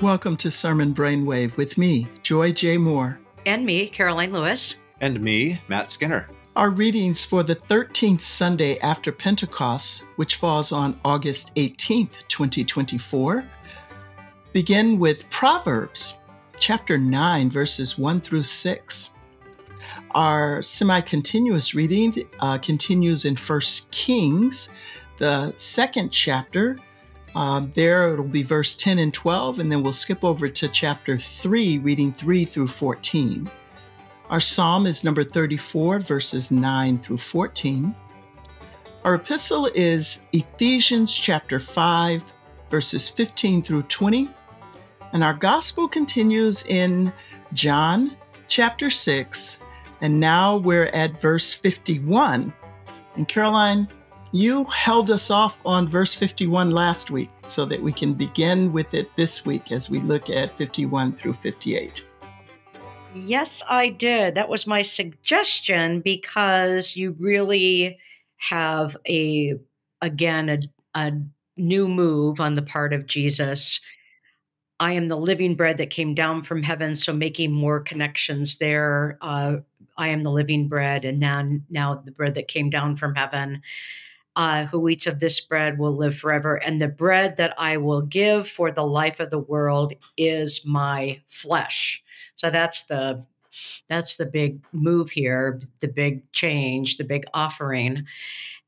Welcome to Sermon Brainwave with me, Joy J. Moore. And me, Karoline Lewis. And me, Matt Skinner. Our readings for the 13th Sunday after Pentecost, which falls on August 18th, 2024, begin with Proverbs chapter 9, verses 1 through 6. Our semi continuous reading uh, continues in First Kings, the second chapter, um, there it'll be verse 10 and 12, and then we'll skip over to chapter 3, reading 3 through 14. Our psalm is number 34, verses 9 through 14. Our epistle is Ephesians chapter 5, verses 15 through 20. And our gospel continues in John chapter 6. And now we're at verse 51. And Karoline, you held us off on verse 51 last week so that we can begin with it this week as we look at 51 through 58. Yes, I did. That was my suggestion because you really have a, again, a, a new move on the part of Jesus. I am the living bread that came down from heaven. So making more connections there. Uh, I am the living bread, and then now the bread that came down from heaven uh, who eats of this bread will live forever. And the bread that I will give for the life of the world is my flesh. So that's the that's the big move here, the big change, the big offering,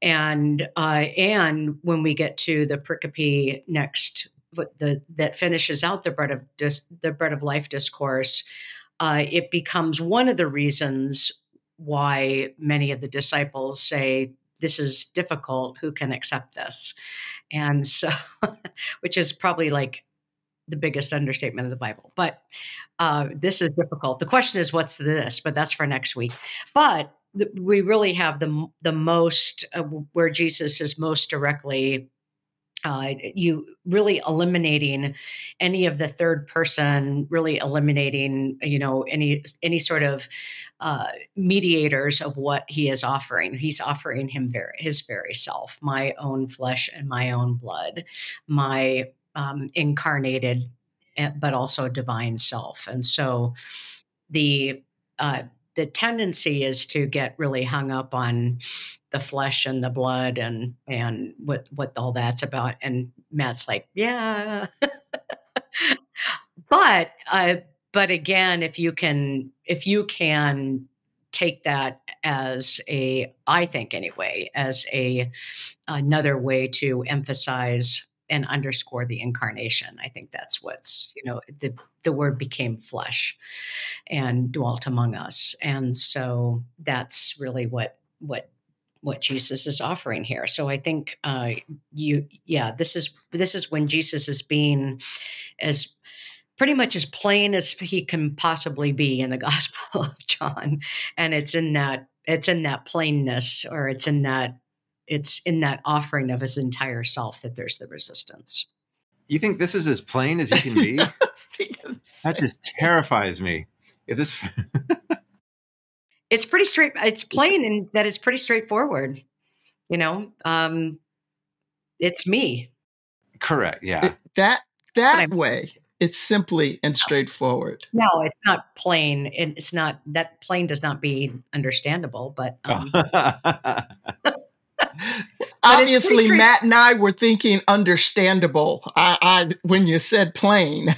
and uh, and when we get to the pericope next, the that finishes out the bread of dis, the bread of life discourse, uh, it becomes one of the reasons why many of the disciples say this is difficult. Who can accept this? And so, which is probably like the biggest understatement of the Bible. But uh, this is difficult. The question is, what's this? But that's for next week. But we really have the the most uh, where Jesus is most directly uh, you really eliminating any of the third person, really eliminating you know any any sort of uh, mediators of what he is offering. He's offering him very, his very self, my own flesh and my own blood, my um, incarnated eh, but also divine self. And so the uh, the tendency is to get really hung up on the flesh and the blood and and what what all that's about. And matt's like yeah. But uh but again if you can if you can take that as a i think anyway as a another way to emphasize and underscore the incarnation. I think that's what's, you know, the the word became flesh and dwelt among us. And so that's really what what what Jesus is offering here. So I think uh, you, yeah, this is this is when Jesus is being as pretty much as plain as he can possibly be in the Gospel of John, and it's in that it's in that plainness, or it's in that it's in that offering of his entire self that there's the resistance. You think this is as plain as you can be? that just terrifies me. If this it's pretty straight it's plain and that it's pretty straightforward. You know, um it's me. Correct. Yeah. It, that that way it's simply and straightforward. No, it's not plain. And it's not that plain does not be understandable, but um, Obviously, Matt and I were thinking understandable. I, I when you said plain.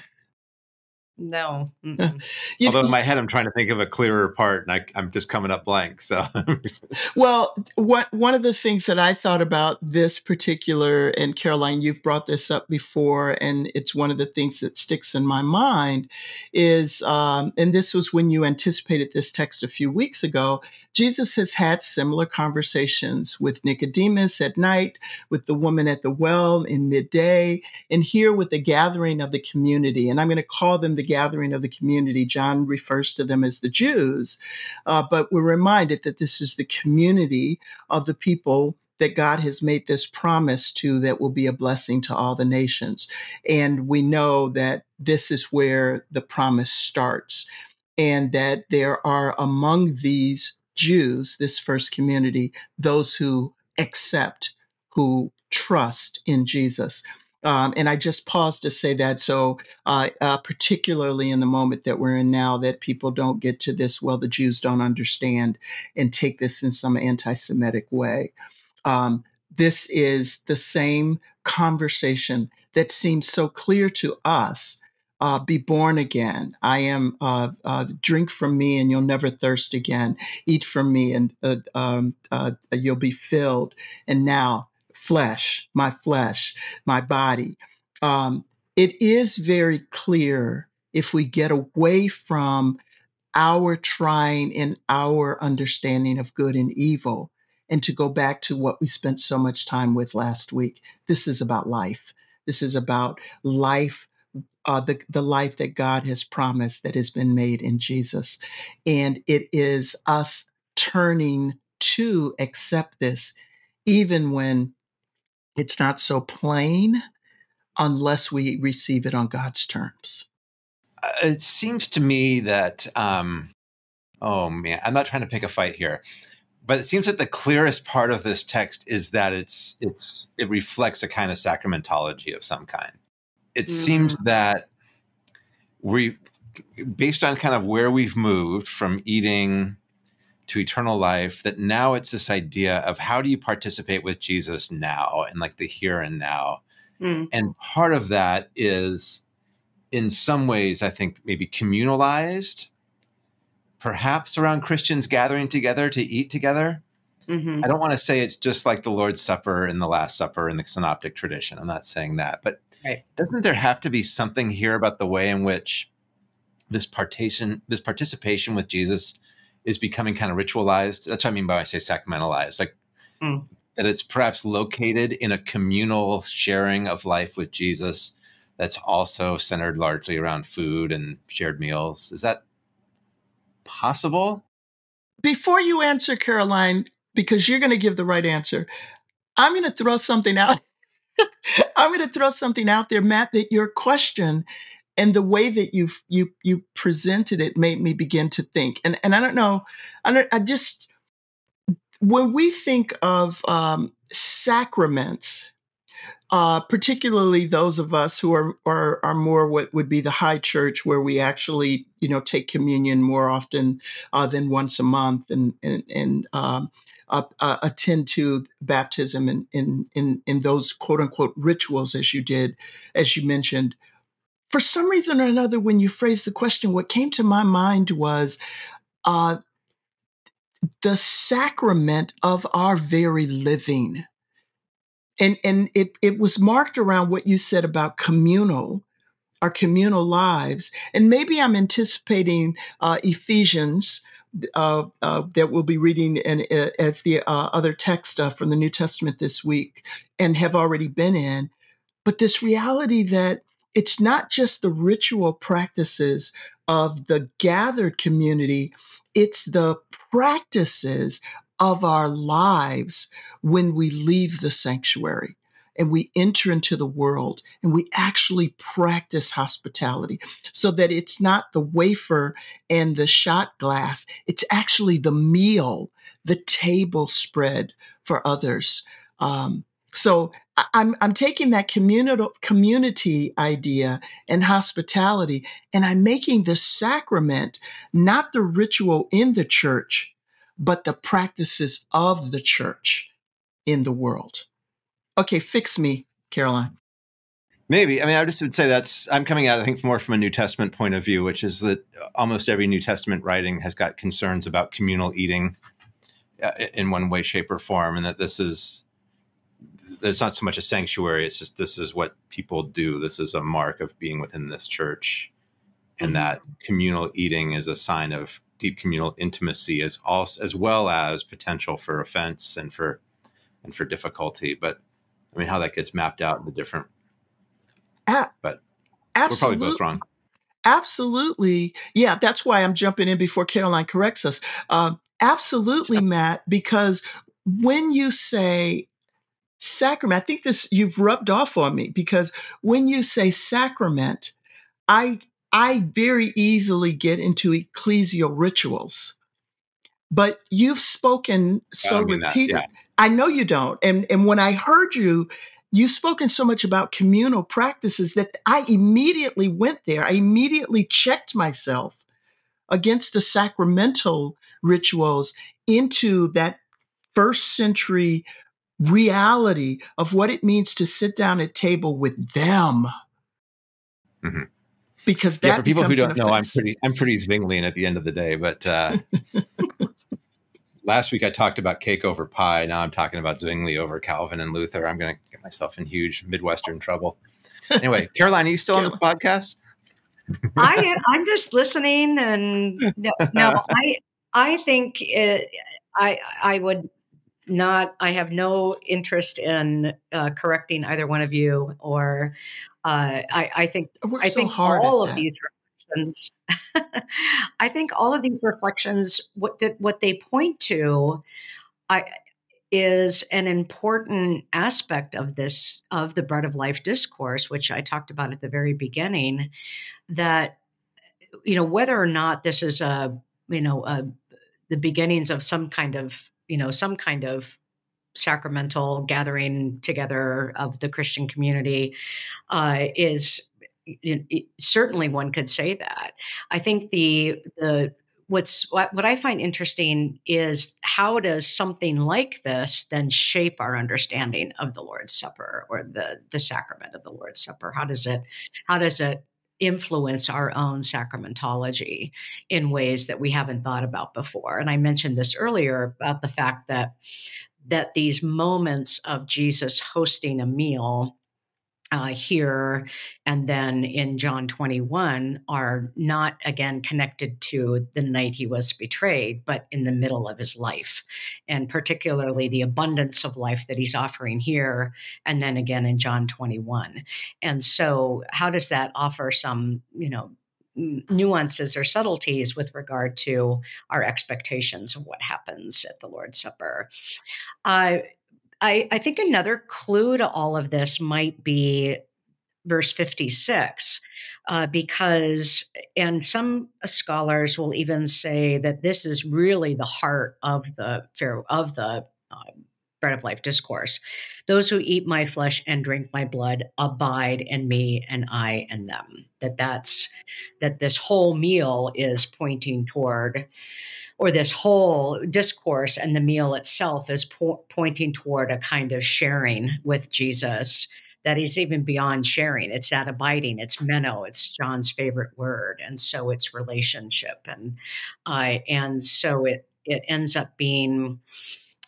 No. Although in my head, I'm trying to think of a clearer part, and I, am just coming up blank. So, well, what one of the things that I thought about this particular, and Karoline, you've brought this up before, and it's one of the things that sticks in my mind, is, um, and this was when you anticipated this text a few weeks ago, Jesus has had similar conversations with Nicodemus at night, with the woman at the well in midday, and here with the gathering of the community. And I'm going to call them the gathering of the community. John refers to them as the Jews, uh, but we're reminded that this is the community of the people that God has made this promise to that will be a blessing to all the nations. And we know that this is where the promise starts and that there are among these Jews, this first community, those who accept, who trust in Jesus. Um, and I just paused to say that. So, uh, uh, particularly in the moment that we're in now, that people don't get to this, well, the Jews don't understand and take this in some anti Semitic way. Um, this is the same conversation that seems so clear to us. Uh, be born again. I am, uh, uh, drink from me and you'll never thirst again. Eat from me and uh, um, uh, you'll be filled. And now flesh, my flesh, my body. Um, it is very clear if we get away from our trying and our understanding of good and evil and to go back to what we spent so much time with last week. This is about life. This is about life, uh, the, the life that God has promised that has been made in Jesus. And it is us turning to accept this, even when it's not so plain unless we receive it on God's terms. Uh, it seems to me that, um, oh man, I'm not trying to pick a fight here, but it seems that the clearest part of this text is that it's it's it reflects a kind of sacramentology of some kind. It mm-hmm. seems that we, based on kind of where we've moved from eating to eternal life that now it's this idea of how do you participate with Jesus now and like the here and now. Mm. And part of that is in some ways, I think maybe communalized, perhaps around Christians gathering together to eat together. Mm-hmm. I don't want to say it's just like the Lord's Supper and the Last Supper in the Synoptic tradition. I'm not saying that, but right. doesn't there have to be something here about the way in which this participation, this participation with Jesus is becoming kind of ritualized. That's what I mean by I say sacramentalized, like mm. that it's perhaps located in a communal sharing of life with Jesus that's also centered largely around food and shared meals. Is that possible? Before you answer, Karoline, because you're going to give the right answer, I'm going to throw something out. I'm going to throw something out there, Matt, that your question and the way that you you you presented it made me begin to think and and i don't know i, don't, I just when we think of um, sacraments uh, particularly those of us who are, are are more what would be the high church, where we actually you know take communion more often uh, than once a month, and and, and um, uh, uh attend to baptism and in, in in those quote unquote rituals as you did, as you mentioned for some reason or another, when you phrased the question, what came to my mind was uh, the sacrament of our very living. And, and it, it was marked around what you said about communal, our communal lives. And maybe I'm anticipating uh, Ephesians, uh, uh, that we'll be reading in, uh, as the uh, other text from the New Testament this week and have already been in. But this reality that it's not just the ritual practices of the gathered community, it's the practices of our lives when we leave the sanctuary and we enter into the world and we actually practice hospitality so that it's not the wafer and the shot glass. It's actually the meal, the table spread for others. Um, so I'm I'm taking that community community idea and hospitality, and I'm making the sacrament not the ritual in the church, but the practices of the church in the world. Okay, fix me, Karoline. Maybe. I mean, I just would say that's, I'm coming at, I think, more from a New Testament point of view, which is that almost every New Testament writing has got concerns about communal eating uh, in one way, shape, or form, and that this is it's not so much a sanctuary. It's just this is what people do. This is a mark of being within this church, and mm-hmm. that communal eating is a sign of deep communal intimacy, as also as well as potential for offense and for and for difficulty. But I mean, how that gets mapped out in the different. Uh, but absolutely. we're probably both wrong. Absolutely. Yeah, that's why I'm jumping in before Karoline corrects us. Uh, absolutely, Matt, because when you say sacrament. I think this you've rubbed off on me because when you say sacrament, I I very easily get into ecclesial rituals. But you've spoken so repeatedly. Yeah. I know you don't. And and when I heard you, you've spoken so much about communal practices that I immediately went there. I immediately checked myself against the sacramental rituals into that first century reality of what it means to sit down at table with them. Mm-hmm. Because that yeah, for people who don't know, I'm pretty I'm pretty Zwinglian at the end of the day. But uh, last week I talked about cake over pie. Now I'm talking about Zwingli over Calvin and Luther. I'm going to get myself in huge Midwestern trouble. Anyway, Karoline, are you still on the podcast? I I'm just listening, and no, no I I think it, I I would not i have no interest in uh, correcting either one of you or uh, I, I, think i so think all of that. these reflections. I think all of these reflections what that what they point to i is an important aspect of this of the bread of life discourse which i talked about at the very beginning that you know whether or not this is a you know a, the beginnings of some kind of you know some kind of sacramental gathering together of the Christian community uh, is it, it, certainly one could say that. I think the the what's what, what I find interesting is how does something like this then shape our understanding of the Lord's Supper or the the sacrament of the Lord's Supper? How does it how does it influence our own sacramentology in ways that we haven't thought about before. And I mentioned this earlier about the fact that that these moments of Jesus hosting a meal uh, here and then in John 21 are not again connected to the night he was betrayed, but in the middle of his life, and particularly the abundance of life that he's offering here, and then again in John 21. And so, how does that offer some, you know, nuances or subtleties with regard to our expectations of what happens at the Lord's Supper? Uh, I, I think another clue to all of this might be verse 56 uh, because and some scholars will even say that this is really the heart of the of the uh, bread of life discourse. Those who eat my flesh and drink my blood abide in me and i in them that that's that this whole meal is pointing toward or this whole discourse and the meal itself is po- pointing toward a kind of sharing with Jesus that is even beyond sharing. It's that abiding. It's meno. It's John's favorite word, and so it's relationship, and uh, and so it it ends up being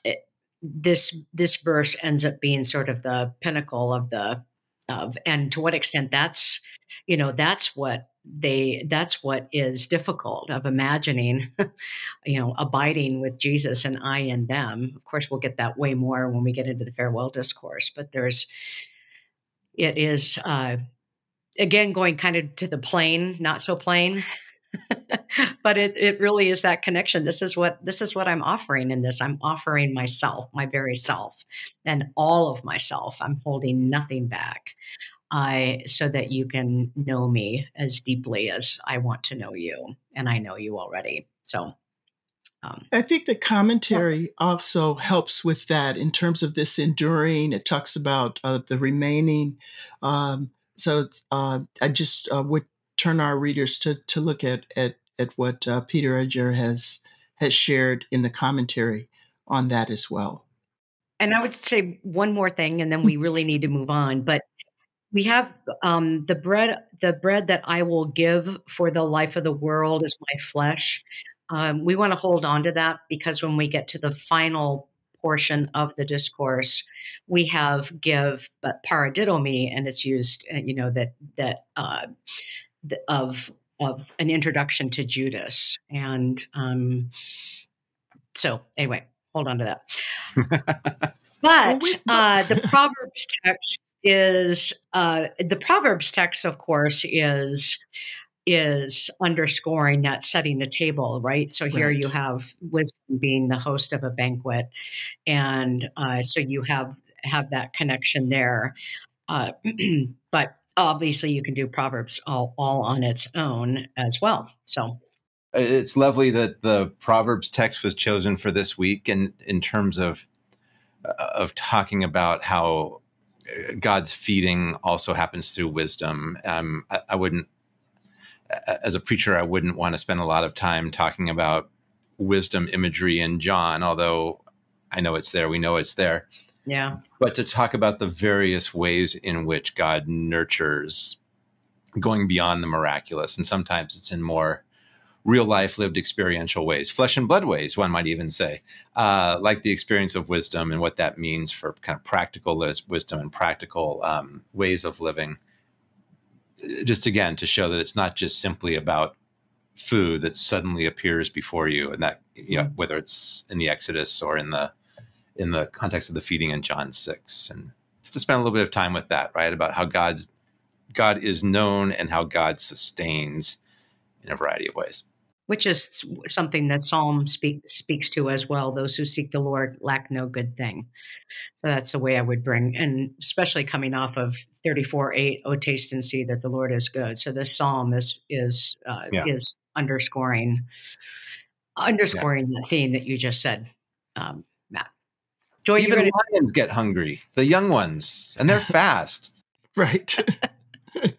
it, this this verse ends up being sort of the pinnacle of the of and to what extent that's you know that's what they that's what is difficult of imagining you know abiding with jesus and i and them. Of course we'll get that way more when we get into the farewell discourse but there's it is uh again going kind of to the plain not so plain but it, it really is that connection this is what this is what i'm offering in this i'm offering myself my very self and all of myself i'm holding nothing back I so that you can know me as deeply as I want to know you, and I know you already. So. Um, I think the commentary yeah. also helps with that in terms of this enduring. It talks about uh, the remaining. Um, so uh, I just uh, would turn our readers to to look at at at what uh, Peter Edger has has shared in the commentary on that as well. And I would say one more thing, and then we really need to move on. But we have um, the bread the bread that i will give for the life of the world is my flesh um, we want to hold on to that because when we get to the final portion of the discourse we have give but paradidomi and it's used uh, you know that that uh, of of an introduction to judas and um, so anyway hold on to that but uh, the proverbs text is uh, the Proverbs text, of course, is is underscoring that setting the table, right? So here right. you have wisdom being the host of a banquet, and uh, so you have have that connection there. Uh, but obviously, you can do Proverbs all, all on its own as well. So it's lovely that the Proverbs text was chosen for this week, and in terms of of talking about how uh, God's feeding also happens through wisdom. Um, I, I wouldn't, as a preacher, I wouldn't want to spend a lot of time talking about wisdom imagery in John, although I know it's there. We know it's there. Yeah. But to talk about the various ways in which God nurtures going beyond the miraculous. And sometimes it's in more real life lived experiential ways, flesh and blood ways, one might even say, uh, like the experience of wisdom and what that means for kind of practical wisdom and practical um, ways of living. Just again, to show that it's not just simply about food that suddenly appears before you, and that you know mm-hmm. whether it's in the Exodus or in the in the context of the feeding in John six, and to spend a little bit of time with that, right? About how God's God is known and how God sustains in a variety of ways. Which is something that Psalm speak, speaks to as well. Those who seek the Lord lack no good thing. So that's the way I would bring, and especially coming off of 34 8, oh, taste and see that the Lord is good. So this psalm is, is, uh, yeah. is underscoring, underscoring yeah. the theme that you just said, um. Joy, Even gonna- lions get hungry, the young ones, and they're fast. right.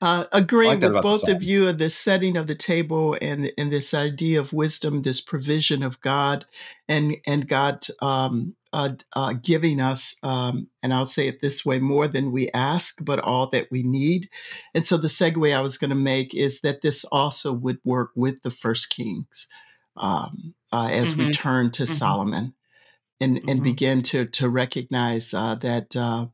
uh, agreeing like with both of you of the setting of the table and and this idea of wisdom, this provision of God, and and God um, uh, uh, giving us, um, and I'll say it this way, more than we ask, but all that we need. And so the segue I was going to make is that this also would work with the First Kings um, uh, as mm-hmm. we turn to mm-hmm. Solomon and and mm-hmm. begin to to recognize uh, that uh,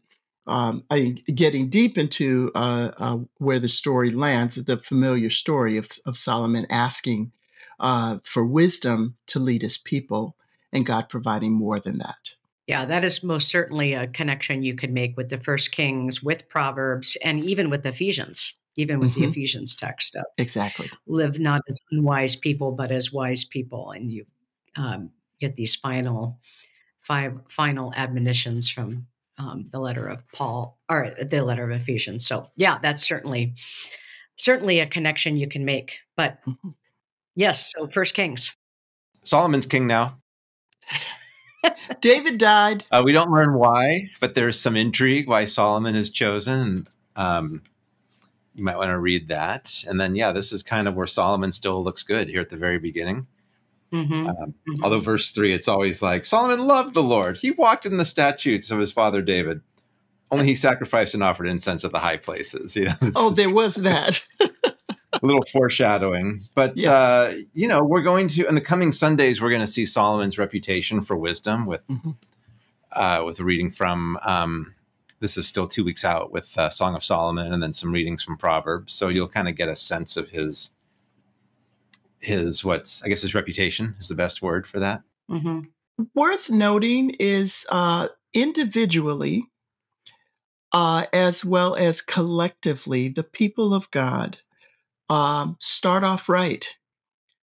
um, I, getting deep into uh, uh, where the story lands, the familiar story of, of Solomon asking uh, for wisdom to lead his people, and God providing more than that. Yeah, that is most certainly a connection you could make with the First Kings, with Proverbs, and even with Ephesians, even with mm-hmm. the Ephesians text. Of, exactly. Live not as unwise people, but as wise people, and you um, get these final five final admonitions from um, the letter of Paul or the letter of Ephesians. So yeah, that's certainly certainly a connection you can make. But mm-hmm. yes, so First Kings. Solomon's king now. David died. Uh, we don't learn why, but there's some intrigue why Solomon is chosen. Um, you might want to read that. And then, yeah, this is kind of where Solomon still looks good here at the very beginning. Mm-hmm. Um, mm-hmm. Although verse three, it's always like Solomon loved the Lord. He walked in the statutes of his father David. Only he sacrificed and offered incense at the high places. You know, oh, there was that. a little foreshadowing, but yes. uh, you know, we're going to in the coming Sundays. We're going to see Solomon's reputation for wisdom with mm-hmm. uh, with a reading from. Um, this is still two weeks out with uh, Song of Solomon, and then some readings from Proverbs. So you'll kind of get a sense of his his what's I guess his reputation is the best word for that. Mm-hmm. Worth noting is uh, individually, uh, as well as collectively, the people of God um, start off right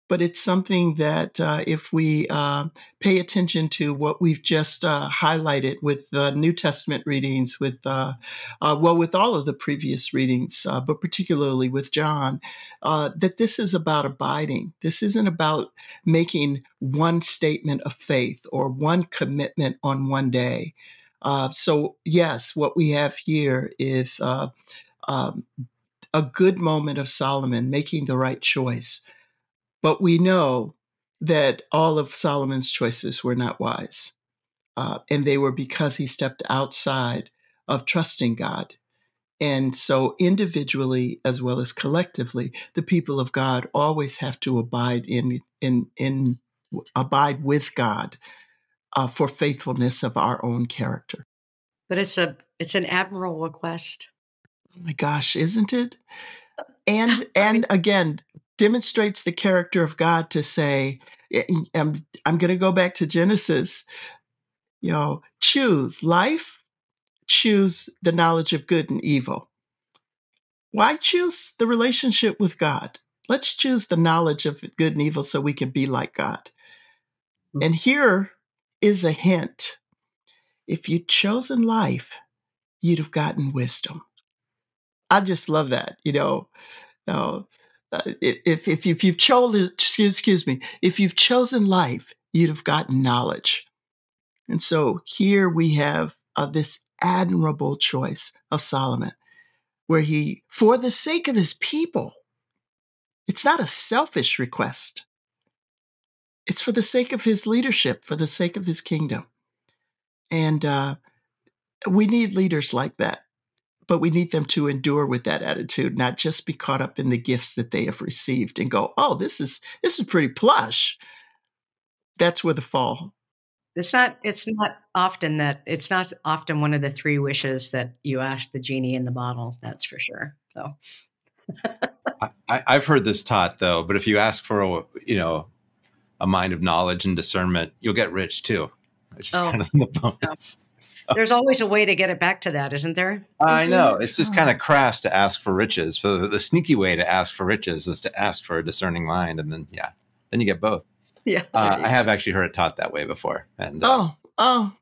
but it's something that uh, if we uh, pay attention to what we've just uh, highlighted with the New Testament readings, with uh, uh, well, with all of the previous readings, uh, but particularly with John, that this is about abiding. This isn't about making one statement of faith or one commitment on one day. so, yes, what we have here is um, a good moment of Solomon making the right choice but we know that all of Solomon's choices were not wise. Uh, and they were because he stepped outside of trusting God. And so, individually as well as collectively, the people of God always have to abide in in in abide with God uh, for faithfulness of our own character. But it's a it's an admirable request. Oh my gosh, isn't it? And and again, demonstrates the character of God to say, I'm, I'm going to go back to Genesis, you know, choose life, choose the knowledge of good and evil. Why choose the relationship with God? Let's choose the knowledge of good and evil so we can be like God. Mm. And here is a hint. If you'd chosen life, you'd have gotten wisdom. I just love that, you know. You know uh, if, if, if you've chosen, excuse me, if you've chosen life, you'd have gotten knowledge. And so here we have uh, this admirable choice of Solomon, where he, for the sake of his people, it's not a selfish request. It's for the sake of his leadership, for the sake of his kingdom. And uh, we need leaders like that, but we need them to endure with that attitude, not just be caught up in the gifts that they have received and go, "Oh, this is this is pretty plush." That's where the fall it's not. It's not often that. It's not often one of the three wishes that you ask the genie in the bottle. That's for sure. So, I, have heard this taught though. But if you ask for a, you know, a mind of knowledge and discernment, you'll get rich too. It's just oh. kind of the bonus. So. There's always a way to get it back to that, isn't there? I know. It's just kind of crass to ask for riches. So the, the sneaky way to ask for riches is to ask for a discerning mind, and then yeah, then you get both. Yeah. Uh, I have actually heard it taught that way before. And uh, oh, oh.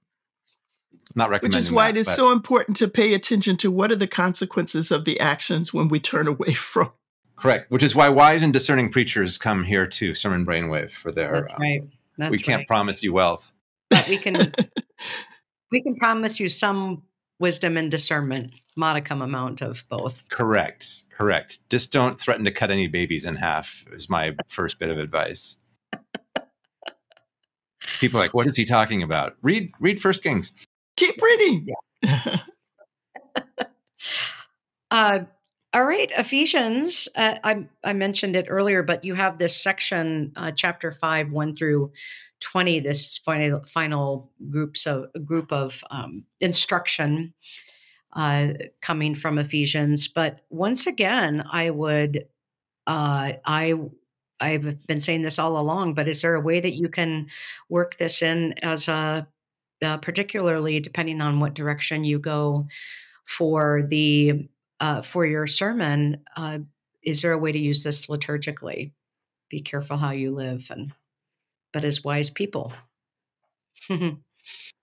Not recommending Which is why that, it is but... so important to pay attention to what are the consequences of the actions when we turn away from. Correct. Which is why wise and discerning preachers come here to Sermon Brainwave for their. That's um, right. That's we can't right. promise you wealth, but we can. we can promise you some wisdom and discernment, modicum amount of both. Correct. Correct. Just don't threaten to cut any babies in half. Is my first bit of advice people are like, what is he talking about? Read, read First Kings. Keep reading. Yeah. uh, all right, Ephesians. Uh, I I mentioned it earlier, but you have this section, uh, chapter five, one through twenty. This final final groups of group of um, instruction uh, coming from Ephesians. But once again, I would uh, I I've been saying this all along, but is there a way that you can work this in as a, uh, particularly depending on what direction you go for the uh, for your sermon? Uh, is there a way to use this liturgically? Be careful how you live, and but as wise people. and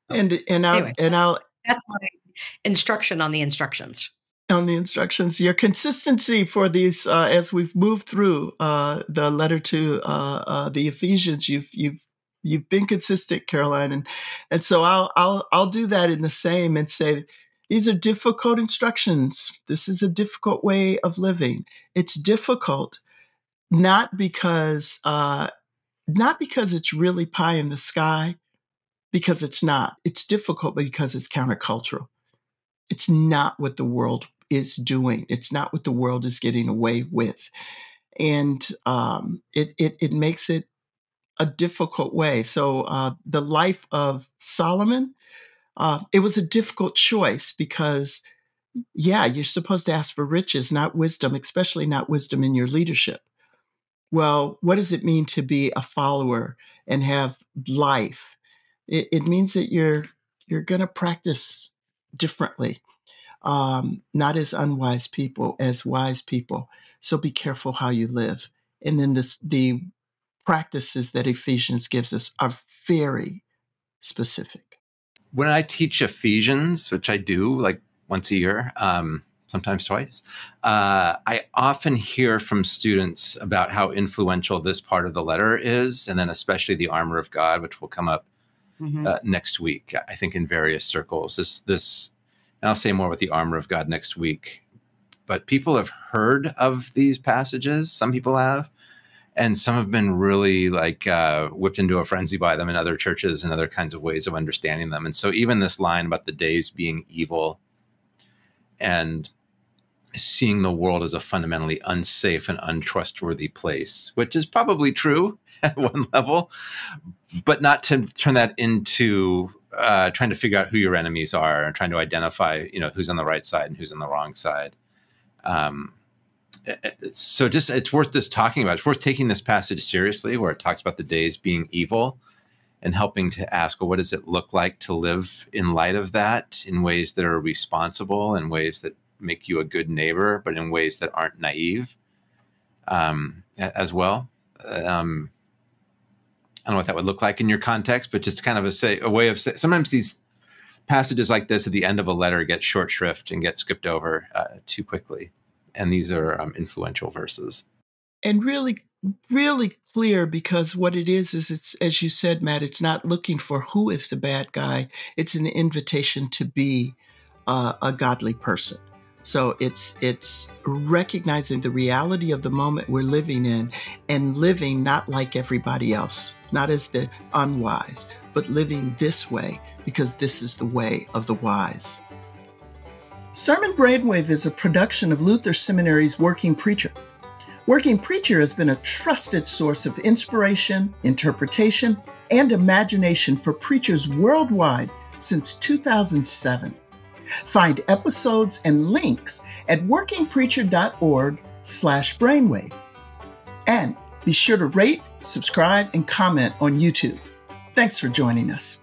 and I'll anyway, and I'll that's my instruction on the instructions on the instructions. Your consistency for these, uh, as we've moved through uh, the letter to uh, uh, the Ephesians, you've you've you've been consistent, karoline and and so I'll I'll I'll do that in the same and say these are difficult instructions. This is a difficult way of living. It's difficult, not because uh, not because it's really pie in the sky, because it's not. It's difficult because it's countercultural. It's not what the world is doing. It's not what the world is getting away with. And um, it, it, it makes it a difficult way. So uh, the life of Solomon, uh, it was a difficult choice because, yeah, you're supposed to ask for riches, not wisdom, especially not wisdom in your leadership. Well, what does it mean to be a follower and have life? It, it means that you're you're going to practice differently um, not as unwise people, as wise people. So be careful how you live. And then this, the practices that Ephesians gives us are very specific. When I teach Ephesians, which I do like once a year, um, sometimes twice, uh, I often hear from students about how influential this part of the letter is, and then especially the armor of God, which will come up mm-hmm. uh, next week. I think in various circles. This this and I'll say more with the armor of God next week. But people have heard of these passages. Some people have, and some have been really like uh, whipped into a frenzy by them in other churches and other kinds of ways of understanding them. And so, even this line about the days being evil and seeing the world as a fundamentally unsafe and untrustworthy place, which is probably true at one level, but not to turn that into uh, trying to figure out who your enemies are and trying to identify, you know, who's on the right side and who's on the wrong side. Um, so just it's worth this talking about. It's worth taking this passage seriously, where it talks about the days being evil, and helping to ask, well, what does it look like to live in light of that, in ways that are responsible, in ways that make you a good neighbor, but in ways that aren't naive, um, as well. Um, I don't know what that would look like in your context, but just kind of a say a way of say, sometimes these passages like this at the end of a letter get short shrift and get skipped over uh, too quickly, and these are um, influential verses. And really, really clear because what it is is it's as you said matt it's not looking for who is the bad guy it's an invitation to be uh, a godly person so it's it's recognizing the reality of the moment we're living in and living not like everybody else not as the unwise but living this way because this is the way of the wise sermon brainwave is a production of luther seminary's working preacher Working Preacher has been a trusted source of inspiration, interpretation, and imagination for preachers worldwide since 2007. Find episodes and links at workingpreacher.org slash brainwave. And be sure to rate, subscribe, and comment on YouTube. Thanks for joining us.